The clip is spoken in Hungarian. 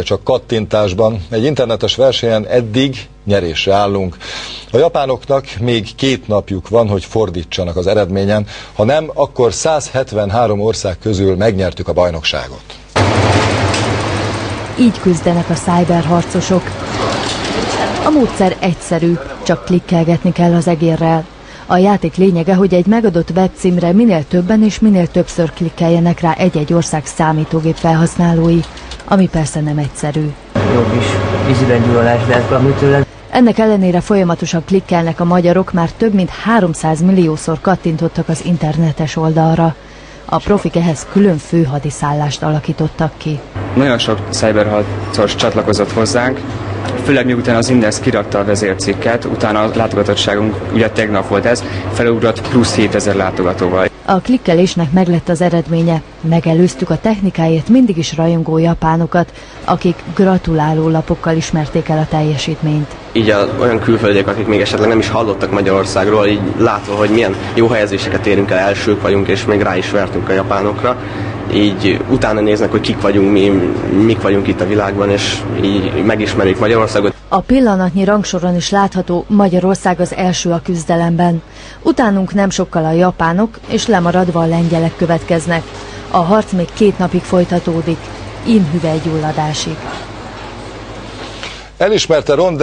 csak kattintásban. Egy internetes versenyen eddig nyerésre állunk. A japánoknak még két napjuk van, hogy fordítsanak az eredményen, ha nem, akkor 173 ország közül megnyertük a bajnokságot. Így küzdenek a szájberharcosok. A módszer egyszerű, csak klikkelgetni kell az egérrel. A játék lényege, hogy egy megadott webcímre minél többen és minél többször klikkeljenek rá egy-egy ország számítógép felhasználói, ami persze nem egyszerű. Jó kis vízüben gyulladás lehet valami tőle. Ennek ellenére folyamatosan klikkelnek a magyarok, már több mint 300 milliószor kattintottak az internetes oldalra. A profik ehhez külön főhadiszállást alakítottak ki. Nagyon sok cyberharcos csatlakozott hozzánk, főleg miután az Index kiratta a vezércikket, utána a látogatottságunk, ugye tegnap volt ez, felugrott plusz 7000 látogatóval. A klikkelésnek meglett az eredménye. Megelőztük a technikáért mindig is rajongó japánokat, akik gratuláló lapokkal ismerték el a teljesítményt. Így a, olyan külföldiek, akik még esetleg nem is hallottak Magyarországról, így látva, hogy milyen jó helyezéseket érünk el, elsők vagyunk, és még rá is vertünk a japánokra, így utána néznek, hogy kik vagyunk mi, mik vagyunk itt a világban, és így megismerik Magyarországot. A pillanatnyi rangsoron is látható, Magyarország az első a küzdelemben. Utánunk nem sokkal a japánok, és lemaradva a lengyelek következnek. A harc még két napig folytatódik, inhüvelygyulladásig. Elismerte Ron